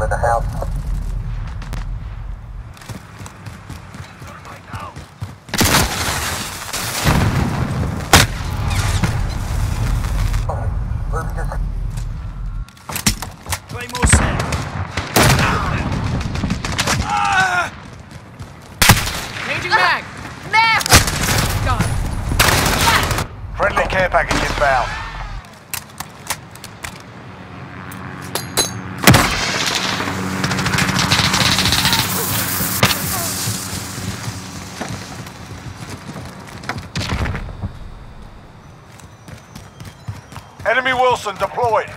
in the house. Moving to Claymore set. Changing mag! Now! God. Friendly care package inbound. Enemy Wheelson deployed.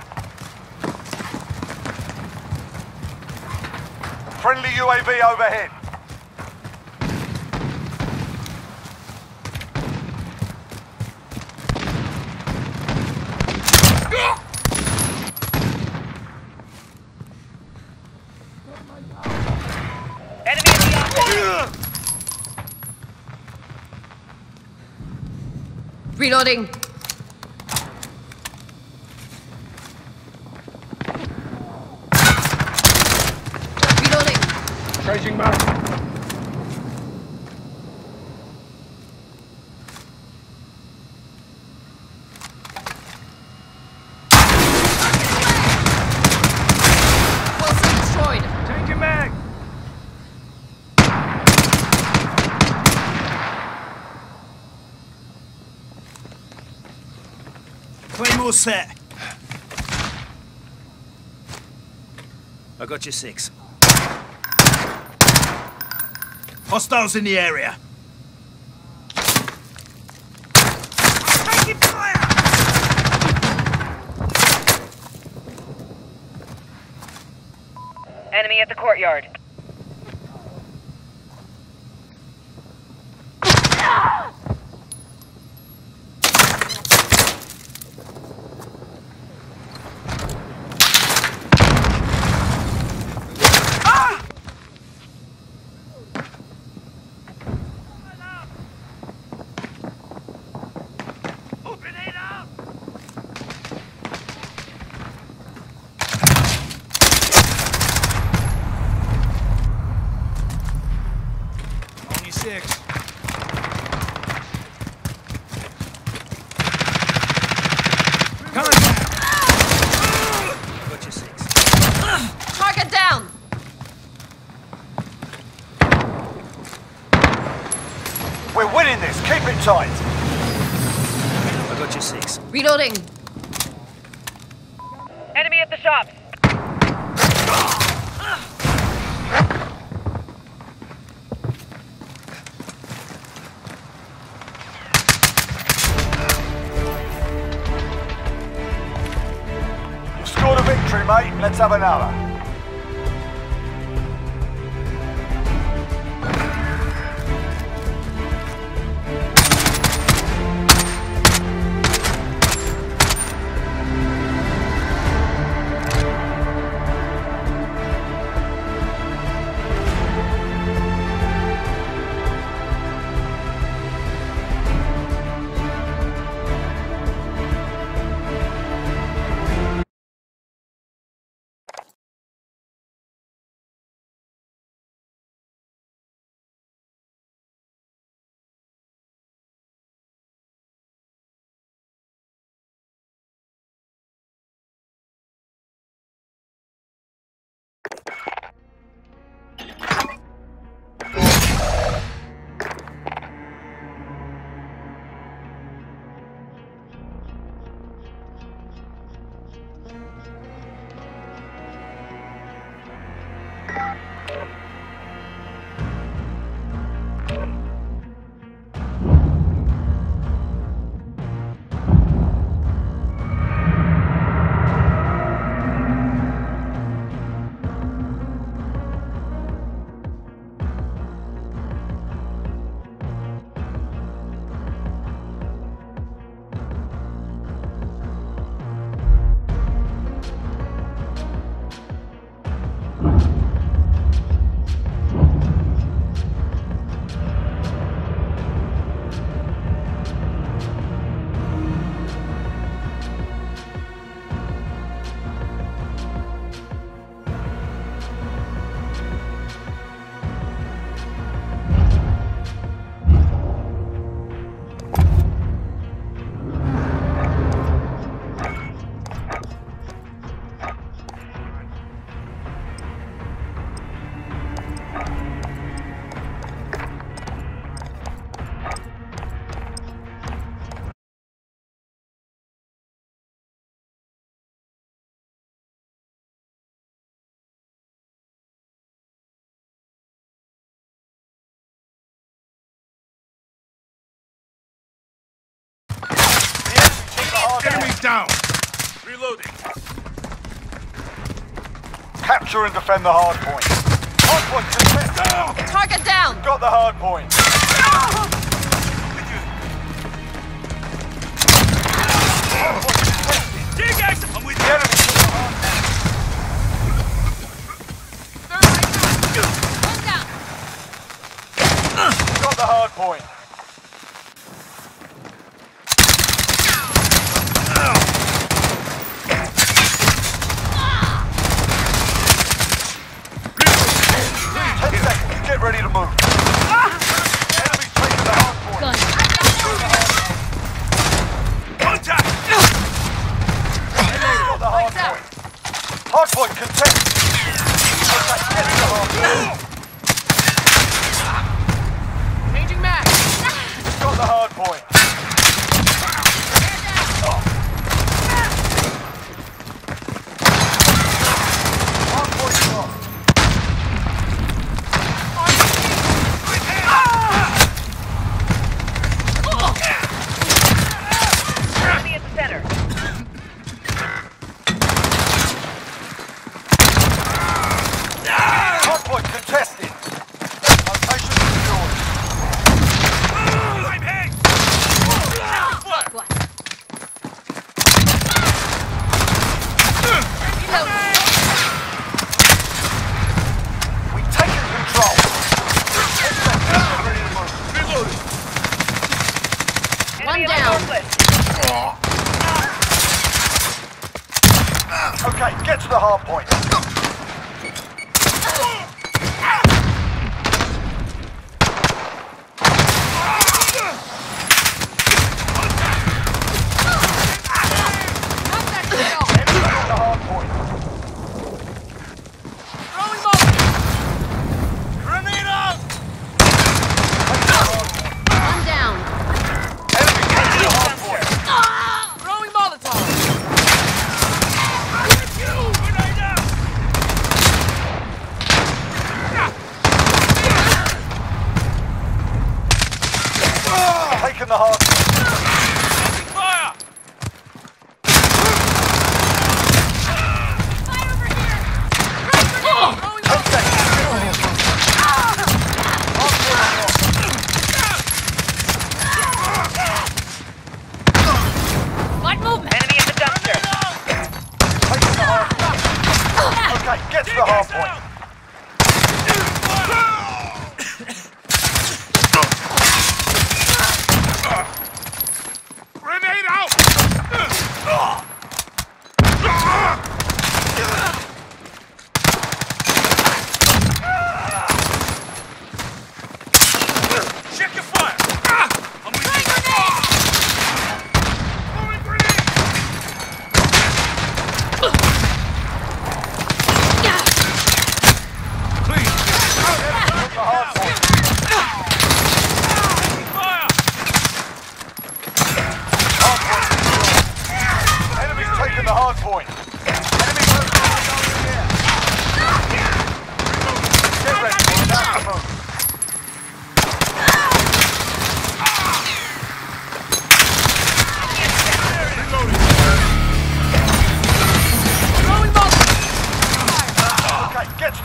Friendly UAV overhead. Reloading. Changing mag. Wheelson destroyed. Changing mag. Claymore set. I got you six. Hostiles in the area. Enemy at the courtyard. Open it up! Only six. Contact! Got you six. Target down. We're winning this. Keep it tight. I got you six. Reloading. Enemy at the shops. You've scored a victory, mate. Let's have another. down. Reloading. Capture and defend the hard point. Hard point contested. Down. Target down. Got the hard point. Got the hard point. the hard point.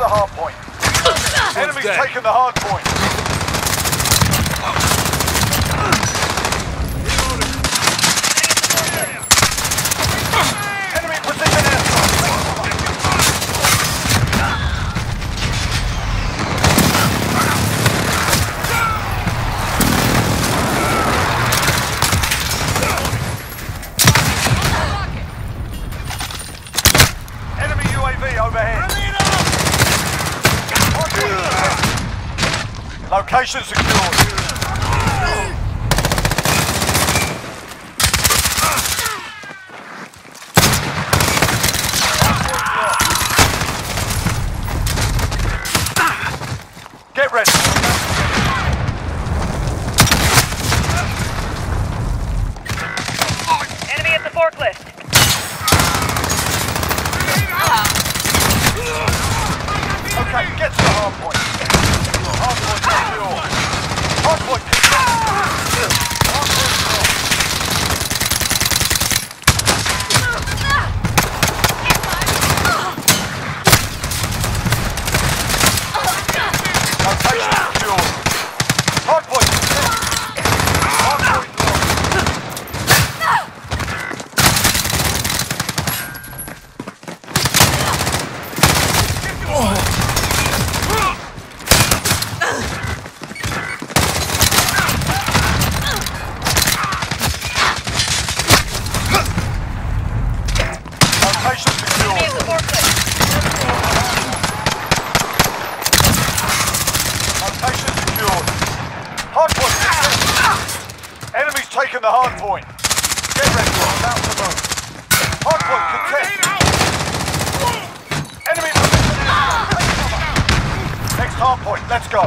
the hard point. Enemy's taken the hard point. Mission secure. Touchdown, Jules! taken the hard point. Get ready to mount the move. Hard point contested. Enemy position Next hard point, let's go.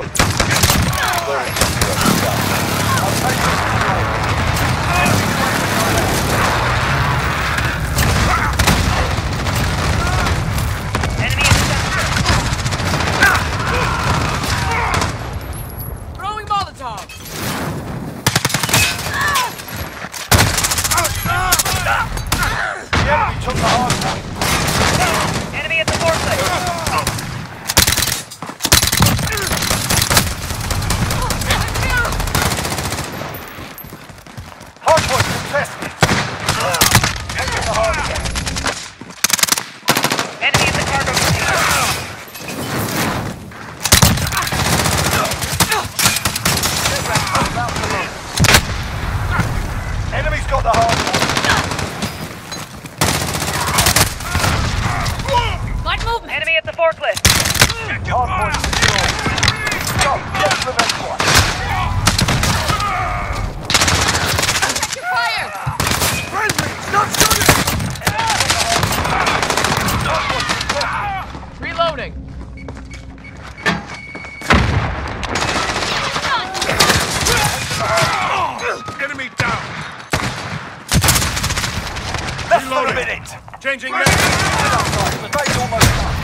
Changing. Right.